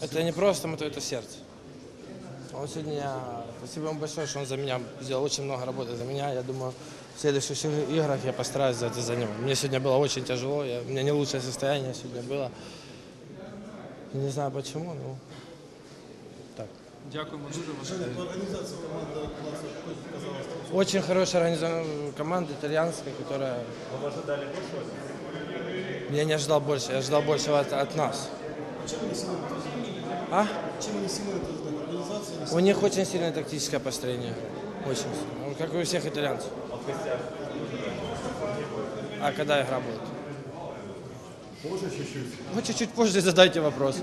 Это не просто мотор, это сердце. Он сегодня, спасибо ему большое, что он за меня сделал очень много работы за меня. Я думаю, в следующих играх я постараюсь за это за него. Мне сегодня было очень тяжело, я, у меня не лучшее состояние сегодня было. Не знаю почему, но так. Дякуємо дуже важливо. Организация команды класса? Очень хорошая организованная команда, итальянская, которая... Вы ожидали большего? Я не ожидал больше, я ожидал большего от, от нас. Чем они сильны? А? Чем они сильны? Организация У них очень сильное тактическое построение. Очень сильное. Как и у всех итальянцев. А когда игра будет? Позже чуть-чуть. Ну, чуть-чуть позже задайте вопрос.